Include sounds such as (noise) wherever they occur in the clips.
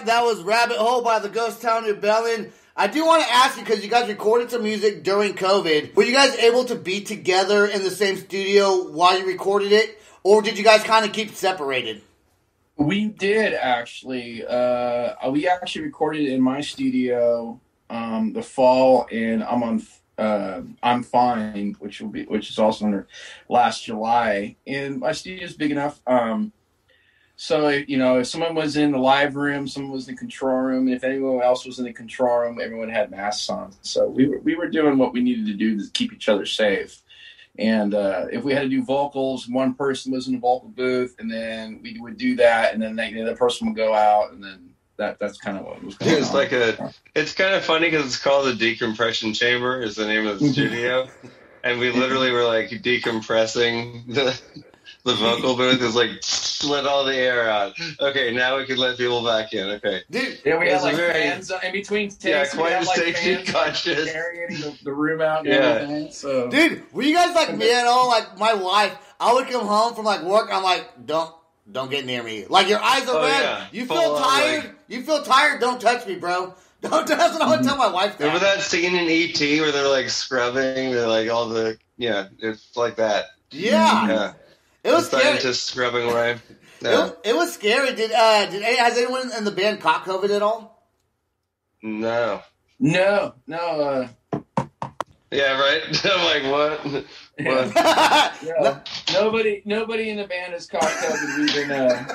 right, that was Rabbit Hole by the Ghost Town Rebellion. I do want to ask you because you guys recorded some music during COVID. Were you guys able to be together in the same studio while you recorded it, or did you guys kind of keep separated? We did actually. Uh, we actually recorded in my studio um, the fall, and I'm on. Uh, I'm fine, which will be which is also under last July, and my studio is big enough. Um, so you know, if someone was in the live room, someone was in the control room, and if anyone else was in the control room, everyone had masks on. So we were we were doing what we needed to do to keep each other safe. And uh, if we had to do vocals, one person was in the vocal booth, and then we would do that, and then the other person would go out, and then that that's kind of what it was going It's on. like a. It's kind of funny because it's called the decompression chamber. Is the name of the (laughs) studio, and we literally were like decompressing the the vocal booth. Is like let all the air out. Okay, now we can let people back in. Okay. Dude, yeah, we It's had like very- fans uh, in between takes. Yeah, quite had, a like, safety fans, like, conscious. carrying the, the room out and Yeah. everything. So dude, were you guys like (laughs) me at all? Like my wife, I would come home from like work. I'm like, don't, don't get near me. Like your eyes are Oh, red. yeah. You Full feel on, tired. like- you feel tired. Don't touch me, bro. (laughs) Don't. That's what I would tell my wife. That. Remember that scene in ET where they're like scrubbing, they're like all the yeah, it's like that. Yeah, Yeah, it was the scary. scientist scrubbing away. (laughs) It, Yeah. was, it was scary. Did uh, did has anyone in the band caught COVID at all? No. no, no, uh, Yeah, right. (laughs) I'm like, what? (laughs) What? no, nobody, nobody in the band has caught COVID. We've been, uh,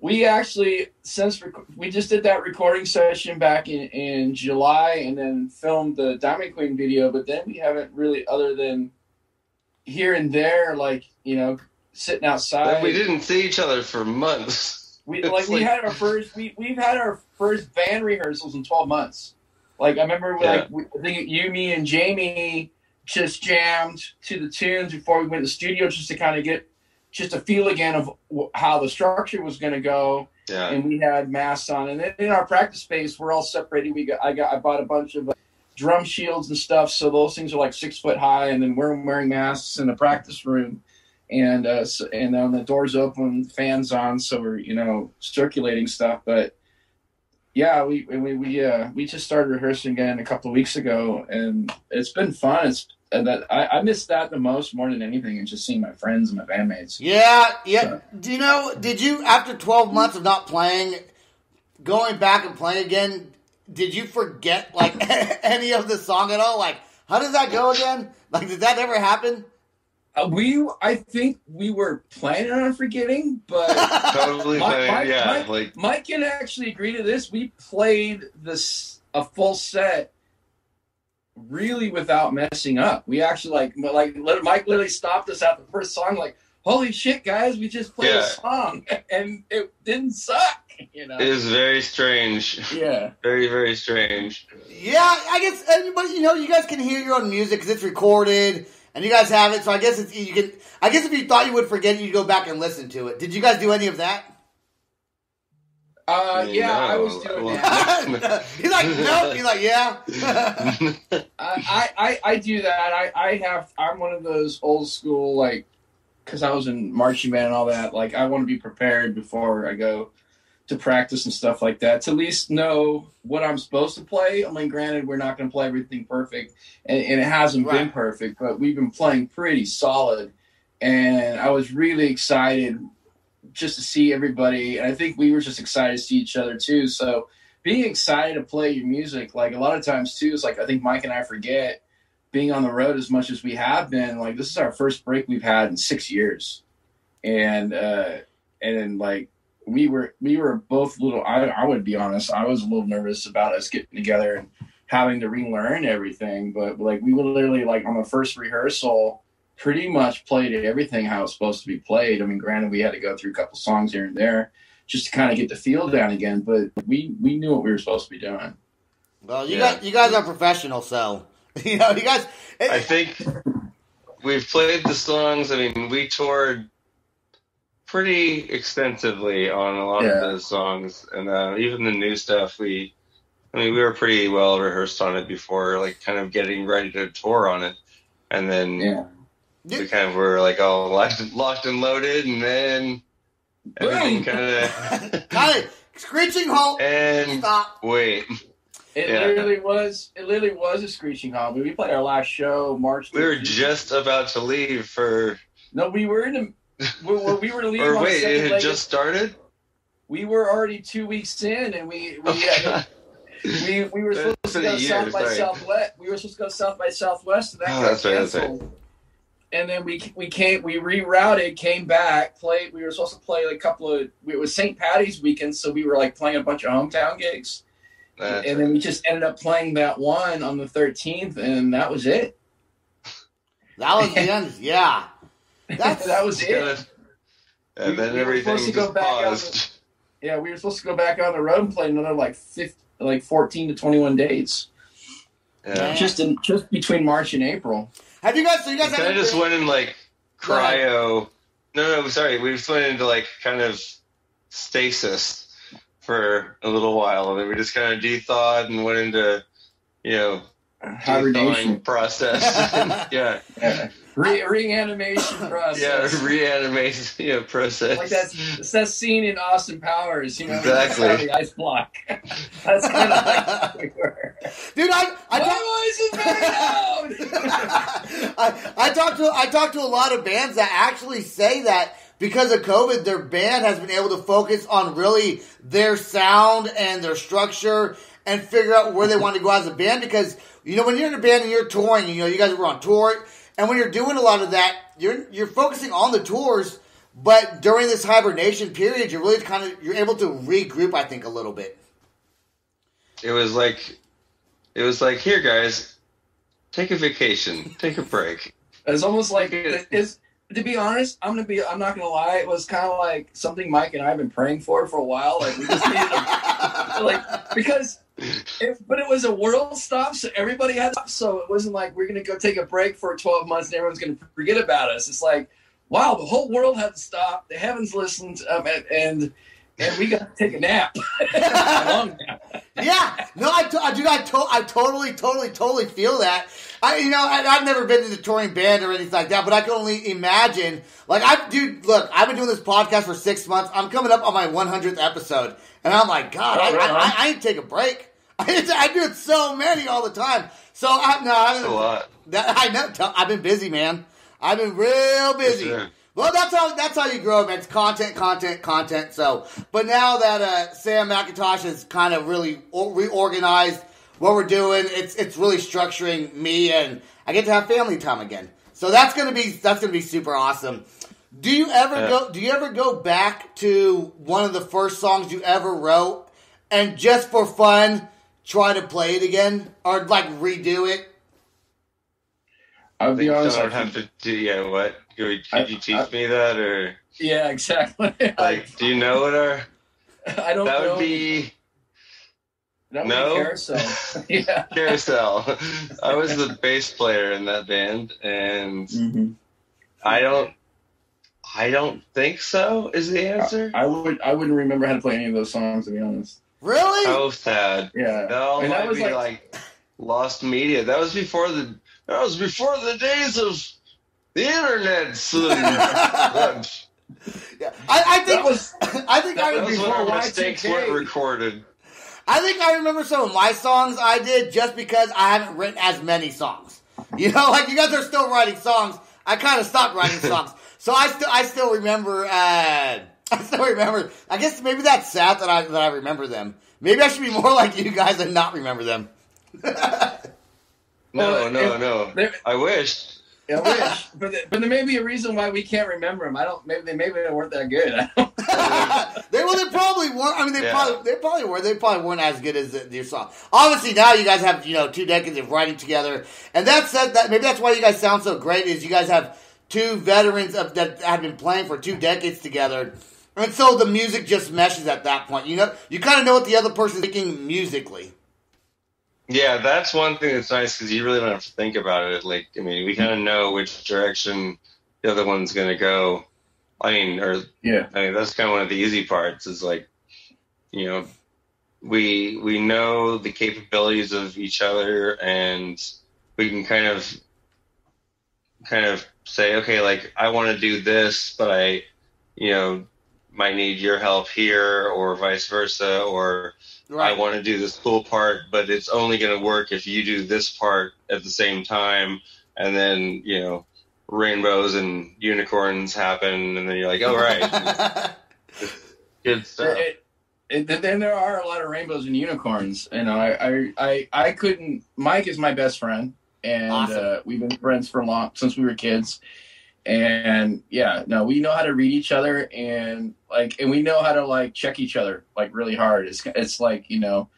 we actually since rec- we just did that recording session back in in July, and then filmed the Diamond Queen video. But then we haven't really, other than here and there, like you know, sitting outside. we didn't see each other for months. (laughs) We It's like we like- had our first we we've had our first band rehearsals in twelve months. Like I remember, like we, I think you, me, and Jamie just jammed to the tunes before we went to the studio, just to kind of get just a feel again of how the structure was going to go. Yeah. And we had masks on, and then in our practice space, we're all separated. We got I got I bought a bunch of uh, drum shields and stuff, so those things are like six foot high, and then we're wearing masks in the practice room and uh, so, and then the doors open, fans on, so we're you know circulating stuff. But yeah, we we we uh, we just started rehearsing again a couple of weeks ago, and it's been fun. It's and that I, I miss that the most more than anything, and just seeing my friends and my bandmates. Yeah, yeah. Do you know? Did you after twelve months of not playing, going back and playing again? Did you forget like (laughs) any of the song at all? Like, how does that go again? Like, did that ever happen? Uh, we I think we were planning on forgetting, but. (laughs) Totally. Mike, fine. Mike- yeah. Mike- like Mike can actually agree to this. We played this a full set really without messing up. We actually like like lit- Mike literally stopped us at the first song, like, "Holy shit, guys, we just played Yeah. a song (laughs) and it didn't suck." You know? it is very strange. yeah. (laughs) Very very strange. Yeah, I guess anybody. You know, you guys can hear your own music because it's recorded, and you guys have it. So I guess it's you can. I guess if you thought you would forget you'd go back and listen to it. Did you guys do any of that? Uh, yeah, I was No. doing Well- (laughs) that. He's like, nope. He's like, yeah. (laughs) I, I, I do that. I, I have. I'm one of those old school like, because I was in marching band and all that. Like, I want to be prepared before I go to practice and stuff like that. To at least know what I'm supposed to play. I mean, granted, we're not going to play everything perfect, and, and it hasn't been perfect, but we've been playing pretty solid. And I was really excited just to see everybody, and I think we were just excited to see each other too. So being excited to play your music, like a lot of times too, is like I think Mike and I forget being on the road as much as we have been. Like this is our first break we've had in six years, and uh, and like we were we were both a little. I I would be honest, I was a little nervous about us getting together and having to relearn everything. But like we would literally like on the first rehearsal, pretty much played everything how it's supposed to be played. I mean, granted, we had to go through a couple songs here and there just to kind of get the feel down again. But we we knew what we were supposed to be doing. Well, you Yeah. guys, you guys are professional, so (laughs) you know, you guys. I think we've played the songs. I mean, we toured pretty extensively on a lot Yeah. of those songs, and uh, even the new stuff. We, I mean, we were pretty well rehearsed on it before, like kind of getting ready to tour on it, and then Yeah. we kind of were like all locked, locked and loaded, and then everything kind of kind of Screeching halt. And Stop. wait, It Yeah. literally was. It literally was a screeching halt. We played our last show March. we were just about to leave for. no. We were in. A, we, were, we were leaving Or on the wait, second it had leg. just started. We were already two weeks in, and we we Oh, had, we, we were (laughs) supposed to go year, South by sorry. Southwest. We were supposed to go South by Southwest, and that Oh, got that's right, that's right. canceled. And then we we came we rerouted, came back, played. We were supposed to play like a couple of. It was St. Patty's weekend, so we were like playing a bunch of hometown gigs, That's and then we just ended up playing that one on the 13th, and that was it. That was the end. Yeah. That's (laughs) that was it. Good. And We- then we were everything supposed to go just back. Yeah, we were supposed to go back on the road and play another like 50, like fourteen to twenty one days, Yeah. just in just between March and April. Have you guys? So you guys kind of just went in like cryo. No, no, sorry. We just went into like kind of stasis for a little while, and then we just kind of de-thawed and went into, you know, Hibernation. de-thawing process. yeah, (laughs) Yeah. Re- reanimation process. yeah, reanimation, you know, process. Like that, it's that scene in Austin Powers, you know, Exactly. the ice block. (laughs) That's kind of like we were. Dude, I I My talk- voice is very. (laughs) I, I talked to I talked to a lot of bands that actually say that because of COVID, their band has been able to focus on really their sound and their structure and figure out where they want to go as a band. Because you know, when you're in a band and you're touring, you know, you guys were on tour, and when you're doing a lot of that, you're you're focusing on the tours. But during this hibernation period, you're really kind of you're able to regroup. I think a little bit. it was like, it was like, here, guys, take a vacation, take a break. (laughs) It's almost like it's. To be honest, I'm gonna be. I'm not gonna lie. It was kind of like something Mike and I have been praying for for a while. Like we just needed to (laughs) like because if, but it was a world stop so everybody had so it wasn't like we're gonna go take a break for 12 months and everyone's gonna forget about us it's like wow the whole world had to stop the heavens listened um, and, and and we got to take a nap a (laughs) long nap yeah, no, I, to, I do. I, to, I totally, totally, totally feel that. I, you know, I, I've never been in the touring band or anything like that, but I can only imagine. Like, I, dude, look, I've been doing this podcast for six months. I'm coming up on my 100th episode, and I'm like, God, Oh, I, right I. I, I need to take a break. I, (laughs) I do it so many all the time. So I, no, I, a lot. that, I know. t- I've been busy, man. I've been real busy. sure. Well, that's how that's how you grow, man. It's content, content, content. So, but now that uh, Sam McIntosh has kind of really reorganized what we're doing, it's it's really structuring me, and I get to have family time again. So that's gonna be that's gonna be super awesome. Do you ever Yeah. go? Do you ever go back to one of the first songs you ever wrote, and just for fun try to play it again, or like redo it? i'll be honest. I'd I have to do. Yeah, what? Could, we, I- could you teach I- me that, or yeah exactly (laughs) like, do you know what our? (laughs) i don't That know would be that would no? be carousel (laughs) yeah Carousel. I was the bass player in that band, and Mhm. I don't. I don't think so. Is the answer? I would I wouldn't remember how to play any of those songs to be honest. Really? Oh, sad. Yeah. No, And might that was be like, like, lost media. That was before the. That was before the days of the internet. that (laughs) Yeah. I, I think that was (laughs) I think I was before when our mistakes weren't recorded. I think I remember some of my songs I did just because I haven't written as many songs. You know, like you guys are still writing songs. I kind of stopped writing (laughs) songs, so I still I still remember. Uh, (laughs) I still remember. I guess maybe that's sad that I that I remember them. Maybe I should be more (laughs) like you guys and not remember them. No, Well, no, no. there- I wish. I wish, (laughs) but th- but there may be a reason why we can't remember them. I don't. Maybe they maybe they weren't that good. They well, they probably weren't. I mean, they Yeah. probably they probably were. They probably weren't as good as the, your song. Obviously, now you guys have you know two decades of writing together, and that said, that maybe that's why you guys sound so great. Is you guys have two veterans of, that have been playing for two decades together, and so the music just meshes at that point. You know, you kind of know what the other person's thinking musically. Yeah, that's one thing that's nice because you really don't have to think about it. Like, I mean, we kind of know which direction the other one's going to go. I mean, or yeah. I mean, that's kind of one of the easy parts. Is like, you know, we we know the capabilities of each other, and we can kind of kind of say, okay, like I want to do this, but I, you know, might need your help here, or vice versa, or I want to do this cool part, but it's only going to work if you do this part at the same time. And then, you know, rainbows and unicorns happen. And then you're like, oh, right. (laughs) Good stuff. It, it, it, then there are a lot of rainbows and unicorns. You know, I, I, I, I couldn't. Mike is my best friend, and Awesome. uh, we've been friends for a long since we were kids. And yeah, no, we know how to read each other, and like, and we know how to like check each other like really hard. It's it's like you know,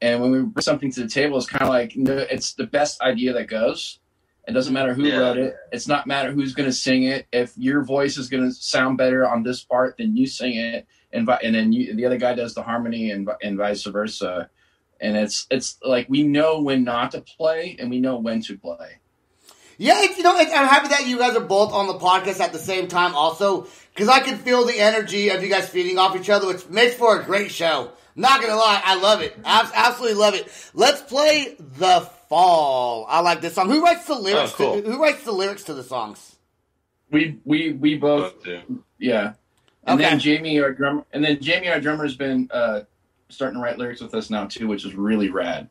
and when we bring something to the table, it's kind of like no, it's the best idea that goes. It doesn't matter who Yeah. wrote it. It's not matter who's going to sing it. If your voice is going to sound better on this part, then you sing it and vi- and then you, the other guy does the harmony and and vice versa. And it's it's like we know when not to play and we know when to play. Yeah, it's, you know, it's, I'm happy that you guys are both on the podcast at the same time, also, because I can feel the energy of you guys feeding off each other, which makes for a great show. Not gonna lie, I love it. Abs- absolutely love it. Let's play the fall. I like this song. Who writes the lyrics? Oh, cool. to, who writes the lyrics to the songs? We we we both Both do. yeah. And Okay. then Jamie our drummer and then Jamie our drummer has been uh, starting to write lyrics with us now too, which is really rad.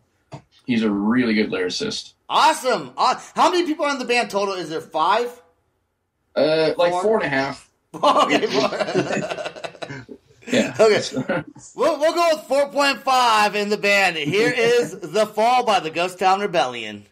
He's a really good lyricist. Awesome. How many people are in the band total? Is there five? Uh, like Four? four and a half. (laughs) okay. Yeah. (laughs) (laughs) Okay. We'll, we'll go with 4.5 in the band. Here is The Fall by the Ghost Town Rebellion.